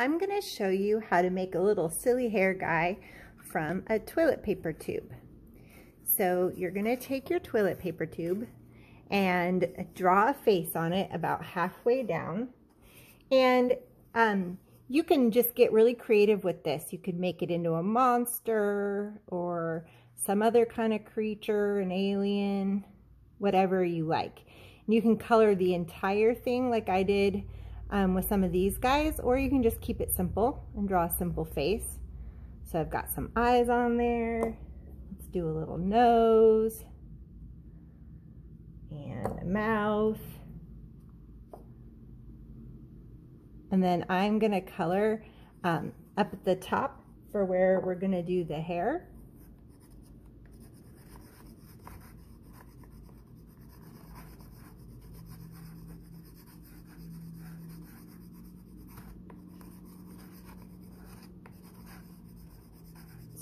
I'm going to show you how to make a little silly hair guy from a toilet paper tube. So you're going to take your toilet paper tube and draw a face on it about halfway down. And um, you can just get really creative with this. You could make it into a monster or some other kind of creature, an alien, whatever you like. And you can color the entire thing like I did um, with some of these guys, or you can just keep it simple and draw a simple face. So I've got some eyes on there. Let's do a little nose and a mouth. And then I'm gonna color um, up at the top for where we're gonna do the hair.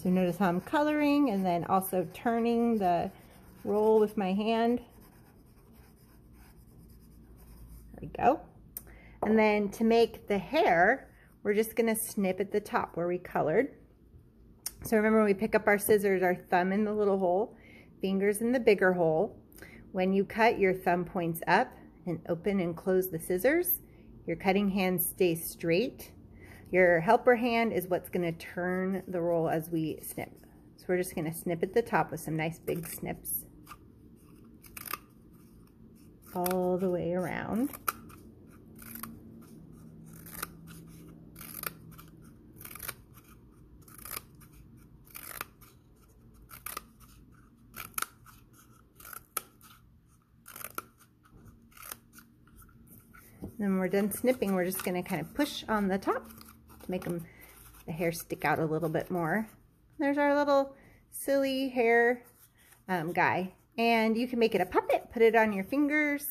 So notice how I'm coloring and then also turning the roll with my hand. There we go. And then to make the hair, we're just gonna snip at the top where we colored. So remember when we pick up our scissors, our thumb in the little hole, fingers in the bigger hole. When you cut, your thumb points up and open and close the scissors. Your cutting hand stays straight your helper hand is what's going to turn the roll as we snip. So we're just going to snip at the top with some nice big snips all the way around. Then we're done snipping, we're just going to kind of push on the top to make them, the hair stick out a little bit more. There's our little silly hair um, guy. And you can make it a puppet, put it on your fingers.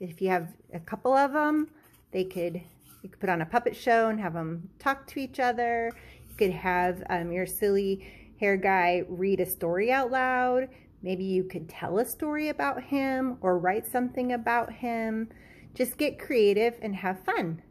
If you have a couple of them, they could, you could put on a puppet show and have them talk to each other. You could have um, your silly hair guy read a story out loud. Maybe you could tell a story about him or write something about him. Just get creative and have fun.